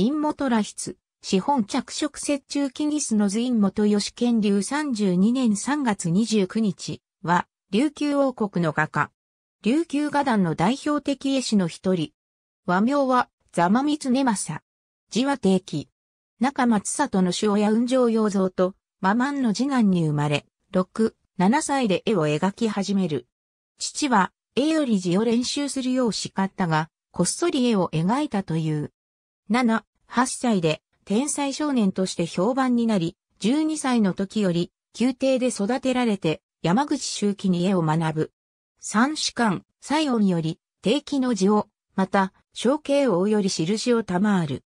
陰元羅筆、資本着色折中キギスの図陰元吉健流32年3月29日は、琉球王国の画家。琉球画壇の代表的絵師の一人。和名は、ザマミツネマサ。字は定期。中松里の主親雲上洋蔵と、ママンの次男に生まれ、6、7歳で絵を描き始める。父は、絵より字を練習するよう叱ったが、こっそり絵を描いたという。7、8歳で天才少年として評判になり、12歳の時より宮廷で育てられて山口周期に絵を学ぶ。三士官、西洋により定期の字を、また、小慶王より印を賜る。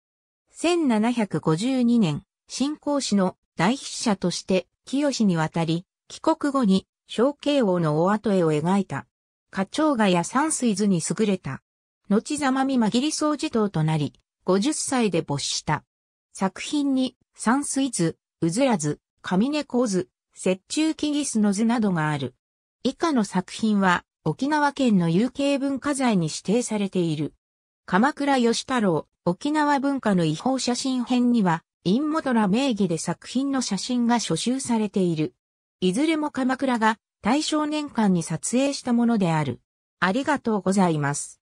1752年、新興史の大筆者として清に渡り、帰国後に小慶王のお後絵を描いた。花鳥画や山水図に優れた。後ざまみ紛り掃除等となり、50歳で没した。作品に山水図、うずら図、上猫図、雪中木ギスの図などがある。以下の作品は沖縄県の有形文化財に指定されている。鎌倉義太郎、沖縄文化の違法写真編には、インモトラ名義で作品の写真が所集されている。いずれも鎌倉が大正年間に撮影したものである。ありがとうございます。